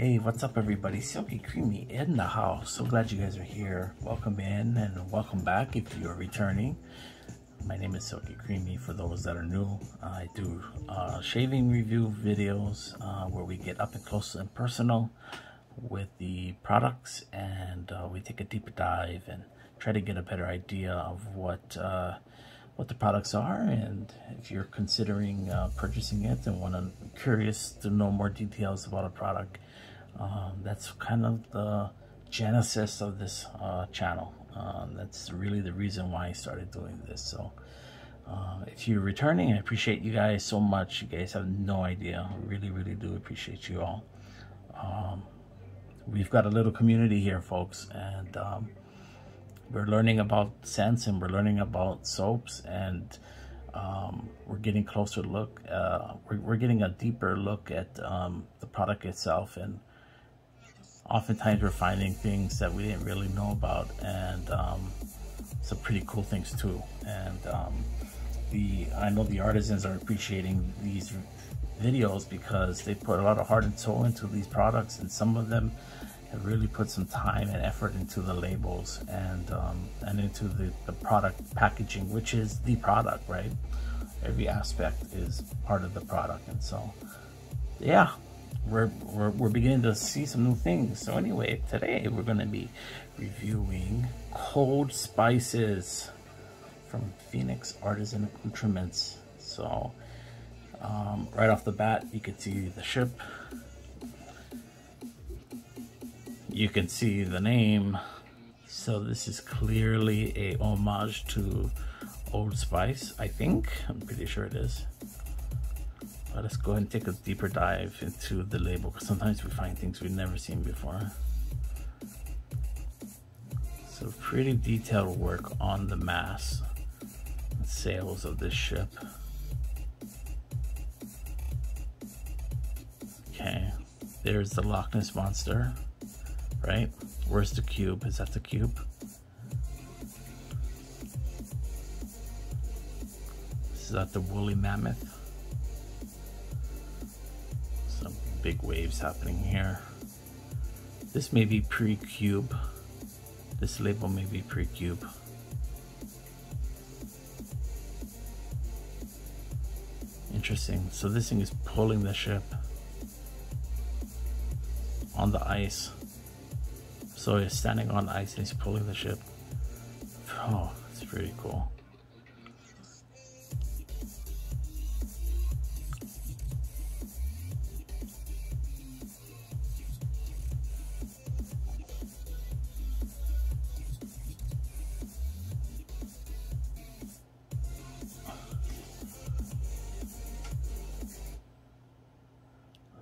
Hey, what's up everybody? Silky Creamy in the house. So glad you guys are here. Welcome in and welcome back if you're returning. My name is Silky Creamy for those that are new. I do uh, shaving review videos uh, where we get up and close and personal with the products and uh, we take a deeper dive and try to get a better idea of what uh, what the products are and if you're considering uh, purchasing it and want to be curious to know more details about a product um, that's kind of the genesis of this uh, channel. Um, that's really the reason why I started doing this. So uh, if you're returning I appreciate you guys so much. You guys have no idea. I really really do appreciate you all. Um, we've got a little community here folks and um, we're learning about scents and we're learning about soaps and um, we're getting closer look uh, we're, we're, getting a deeper look at um, the product itself and oftentimes we're finding things that we didn't really know about and um, some pretty cool things too and um, the I know the artisans are appreciating these videos because they put a lot of heart and soul into these products and some of them have really put some time and effort into the labels and um, and into the, the product packaging, which is the product, right? Every aspect is part of the product, and so yeah, we're we're we're beginning to see some new things. So anyway, today we're going to be reviewing cold spices from Phoenix Artisan Accoutrements. So um, right off the bat, you can see the ship you can see the name. So this is clearly a homage to Old Spice, I think. I'm pretty sure it is. Let us go ahead and take a deeper dive into the label because sometimes we find things we've never seen before. So pretty detailed work on the mass and sails of this ship. Okay, there's the Loch Ness Monster right? Where's the cube? Is that the cube? Is that the woolly mammoth? Big waves happening here. This may be pre-cube. This label may be pre-cube. Interesting. So this thing is pulling the ship on the ice. So he's standing on ice and he's pulling the ship. Oh, it's pretty cool.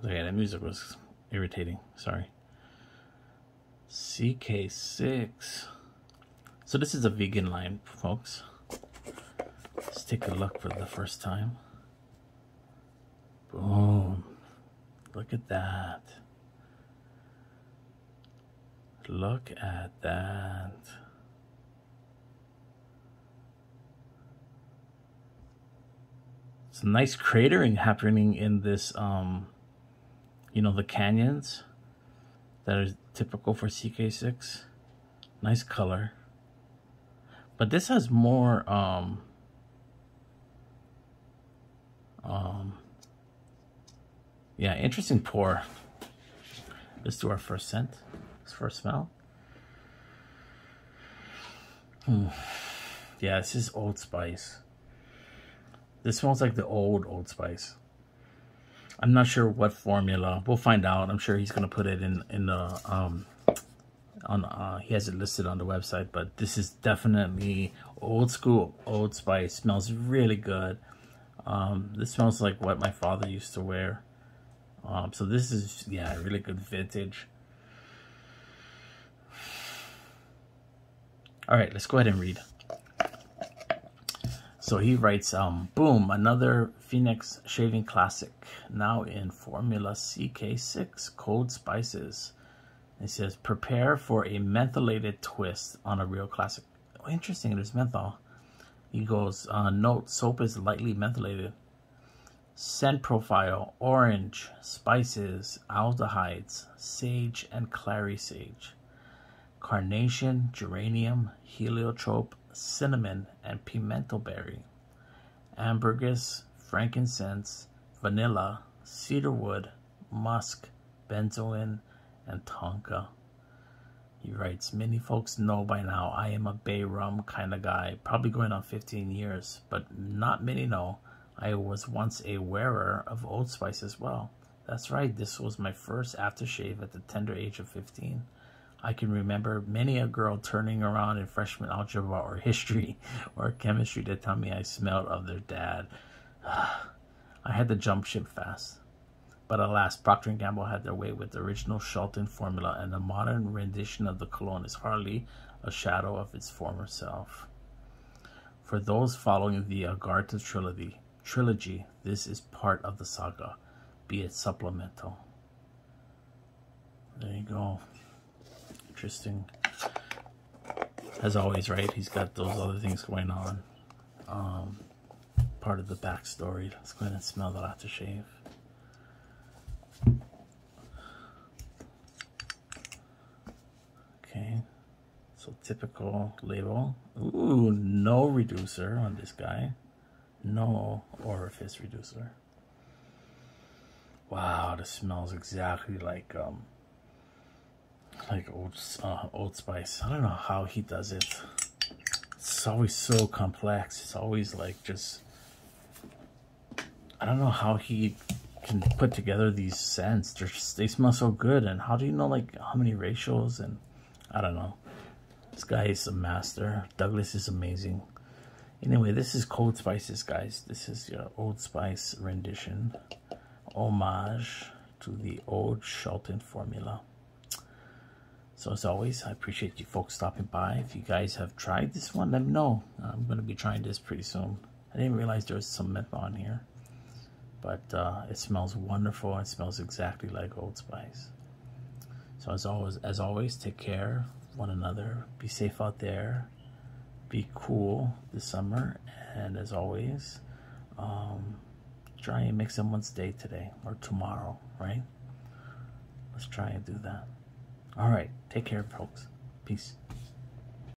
Okay, that music was irritating. Sorry. CK6. So this is a vegan line, folks. Let's take a look for the first time. Boom. Look at that. Look at that. It's a nice cratering happening in this, um, you know, the canyons that are typical for CK6. Nice color. But this has more, um, um, yeah, interesting pour. Let's do our first scent, this first smell. Hmm. Yeah, this is Old Spice. This smells like the old Old Spice. I'm not sure what formula. We'll find out. I'm sure he's gonna put it in in the um on uh he has it listed on the website, but this is definitely old school old spice. Smells really good. Um this smells like what my father used to wear. Um so this is yeah, really good vintage. All right, let's go ahead and read. So he writes, um, boom, another Phoenix shaving classic, now in Formula CK6 Cold Spices. He says, prepare for a mentholated twist on a real classic. Oh, interesting, there's menthol. He goes, uh, note, soap is lightly mentholated. Scent profile, orange, spices, aldehydes, sage and clary sage. Carnation, geranium, heliotrope, cinnamon, and pimento berry. Ambergris, frankincense, vanilla, cedarwood, musk, benzoin, and tonka. He writes, Many folks know by now I am a bay rum kind of guy, probably going on 15 years, but not many know I was once a wearer of Old Spice as well. That's right, this was my first aftershave at the tender age of 15. I can remember many a girl turning around in freshman algebra or history or chemistry to tell me I smelled of their dad. I had to jump ship fast. But alas, Procter & Gamble had their way with the original Shulton formula, and the modern rendition of the cologne is hardly a shadow of its former self. For those following the Agartha trilogy, trilogy, this is part of the saga, be it supplemental. There you go. Interesting. As always, right? He's got those other things going on. Um, part of the backstory. Let's go ahead and smell the aftershave. Okay, so typical label. Ooh, no reducer on this guy. No orifice reducer. Wow, this smells exactly like um like old uh, Old Spice. I don't know how he does it. It's always so complex. It's always like just I don't know how he can put together these scents. They're just, they smell so good. And how do you know like how many ratios? And I don't know. This guy is a master. Douglas is amazing. Anyway, this is Cold Spices, guys. This is your Old Spice rendition. Homage to the old Shulton formula. So as always, I appreciate you folks stopping by. If you guys have tried this one, let me know. I'm going to be trying this pretty soon. I didn't realize there was some menthol on here. But uh, it smells wonderful. It smells exactly like Old Spice. So as always, as always, take care of one another. Be safe out there. Be cool this summer. And as always, um, try and make someone's day today or tomorrow, right? Let's try and do that. All right. Take care, folks. Peace.